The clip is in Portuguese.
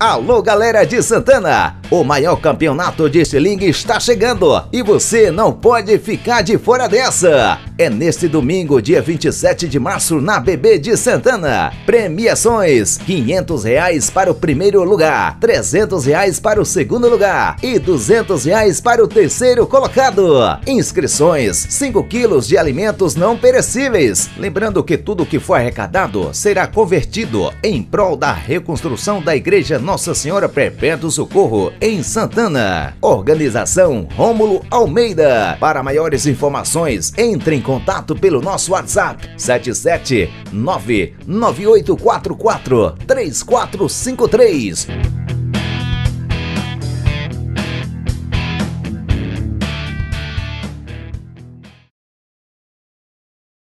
Alô, galera de Santana! O maior campeonato de estilingue está chegando e você não pode ficar de fora dessa! É neste domingo, dia 27 de março, na BB de Santana. Premiações: 500 reais para o primeiro lugar, 300 reais para o segundo lugar e 200 reais para o terceiro colocado. Inscrições: 5 quilos de alimentos não perecíveis. Lembrando que tudo que for arrecadado será convertido em prol da reconstrução da Igreja Nossa Senhora Perpétuo Socorro em Santana. Organização Rômulo Almeida. Para maiores informações, entre em contato pelo nosso WhatsApp 77998443453.